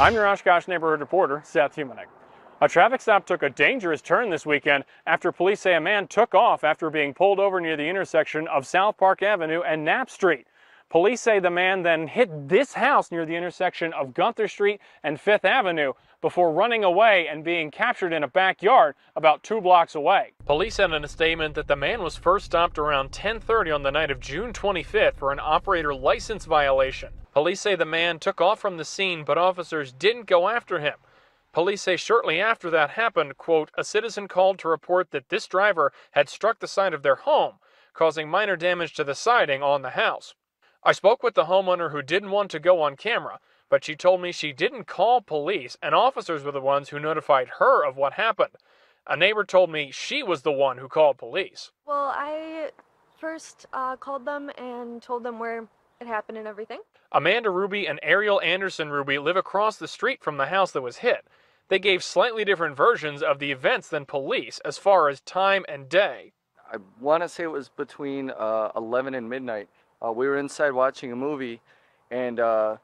I'm your Oshkosh neighborhood reporter, Seth Humanek. A traffic stop took a dangerous turn this weekend after police say a man took off after being pulled over near the intersection of South Park Avenue and Knapp Street. Police say the man then hit this house near the intersection of Gunther Street and Fifth Avenue before running away and being captured in a backyard about two blocks away. Police said in a statement that the man was first stopped around 10:30 on the night of June 25th for an operator license violation. Police say the man took off from the scene, but officers didn't go after him. Police say shortly after that happened, quote, a citizen called to report that this driver had struck the side of their home, causing minor damage to the siding on the house. I spoke with the homeowner who didn't want to go on camera, but she told me she didn't call police and officers were the ones who notified her of what happened. A neighbor told me she was the one who called police. Well, I first uh, called them and told them where it happened and everything. Amanda Ruby and Ariel Anderson Ruby live across the street from the house that was hit. They gave slightly different versions of the events than police as far as time and day. I want to say it was between uh, 11 and midnight. Uh, we were inside watching a movie and uh,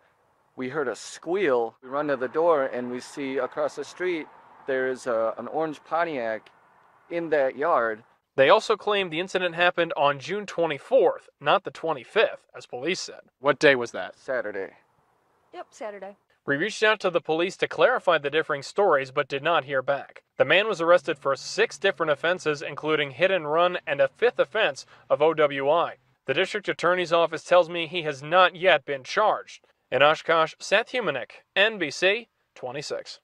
we heard a squeal. We run to the door and we see across the street there's a, an orange Pontiac in that yard. They also claimed the incident happened on June 24th, not the 25th, as police said. What day was that? Saturday. Yep, Saturday. We reached out to the police to clarify the differing stories but did not hear back. The man was arrested for six different offenses, including hit and run and a fifth offense of OWI. The district attorney's office tells me he has not yet been charged. In Oshkosh, Seth Humanek, NBC 26.